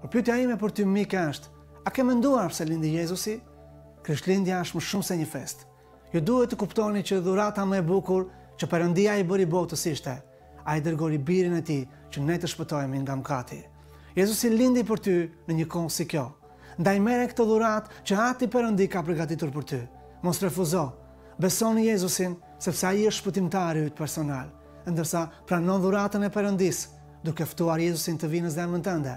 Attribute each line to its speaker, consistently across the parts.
Speaker 1: Por pyetja ime për ty mik është, a ke menduar pse lindi Jezusi? Krishtlindja është më shumë se një festë. Ju duhet të kuptoni që dhurata më e bukur që Perëndia i bëri botës ishte ai dërgoi birin e tij që ne të shpëtohemi nga mëkati. Jezusi lindi për ty në një kohë si kjo. Ndaj merre këtë dhuratë që Ati Perëndi ka përgatitur për ty. Mos refuzo. Beso në Jezusin, sepse ai është shpëtimtari yt personal. Ndërsa pranon dhuratën e Perëndisë, duke ftuar Jezusin të vijë në zemrën tënde,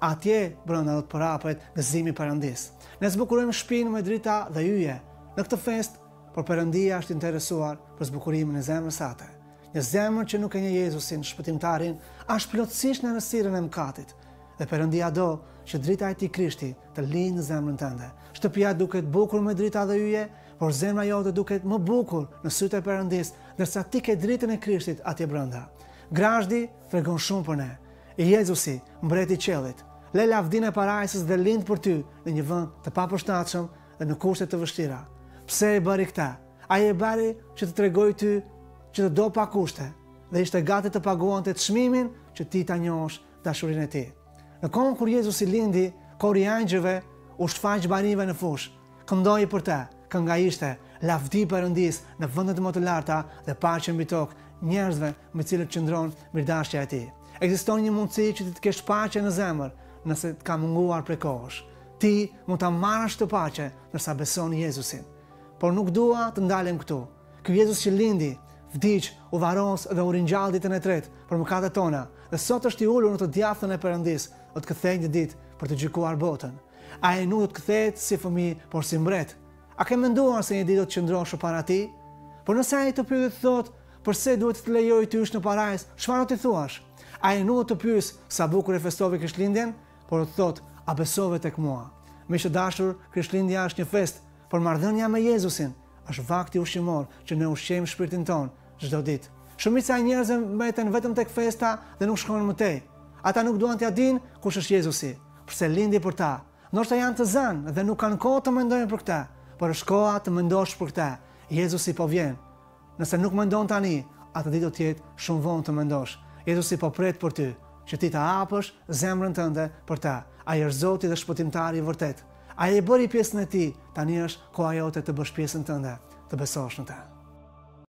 Speaker 1: atje brenda do të përhapet gëzimi i Perëndisë. Ne zbukurojmë shpinë me drita dhe yje në këtë festë, por Perëndia është interesuar për zbukurimin e zemrës sate. Një zemër që nuk e njeh Jezusin, shpëtimtarin, është plotësisht në errësirën e mëkatit. Dhe Perëndia do që drita e tij Krishti Të lindë në zemrën tënde. Shtëpia duket bukur me drita dhe yje, por zemra jote duket më bukur në sytë e Perëndisë, ndërsa ti ke dritën e Krishtit atje brenda. Grazhdi tregon shumë për ne. Jezusi, mbreti i qellit, le lavdinë e parajsës dhe lind për ty në një vend të papërshtatshëm dhe në kushte të vështira. Pse e bëri këtë? Ai e bëri që të tregojë ty që të do pa kushte dhe ishte gati të paguante çmimin që ti ta njohësh dashurinë e Tij. Në kohën kur Jezusi lindi, kori i engjëjve iu shfaq barinjve në fushë. Këndoi për të. Kënga ishte, Lavdi Perëndisë në vendet më të larta dhe paqe mbi tokë njerëzve mbi të cilët qëndron mirëdashja e Tij. Ekziston një mundësi që ti të kesh paqe në zemër, nëse të ka munguar prej kohësh. Ti mund ta marrësh këtë paqe ndërsa beson Jezusin. Por nuk dua të ndalem këtu. Ky Jezus që lindi, vdiq, u varos dhe u ringjall ditën e tretë për mëkatet tona dhe sot është i ulur në të djathtën e Perëndisë, do të kthehet një ditë për të gjykuar botën. Ai nuk do të kthehet si fëmijë, por si mbret. A ke menduar se një ditë do të qëndrosh para tij? Por nëse ai të pyet të thotë, përse duhet të të lejoj të hysh në parajsë, çfarë do t'i thuash? Ai nuk do të pyesë sa bukur e festove Krishtlindjen, por do të thotë, a besove tek mua? Miq të dashur, Krishtlindja është një festë, Por marrëdhënia me Jezusin është vakti ushqimor që ne ushqejmë shpirtin tonë çdo ditë. Shumica e njerëzve mbeten vetëm tek festa dhe nuk shkojnë më tej. Ata nuk duan t'ia dinë kush është Jezusi, pse lindi për ta. Ndoshta janë të zënë dhe nuk kanë kohë të mendojnë për këtë, por është koha të mendosh për këtë. Jezusi po vjen. Nëse nuk mendon tani, atë ditë do të jetë shumë vonë të mendosh. Jezusi po pret për ty, që ti ta hapësh zemrën tënde për të. Ai është Zoti dhe Shpëtimtari i vërtetë. Ai e bëri pjesën e tij, tani është koha jote të bësh pjesën tënde, të besosh në të.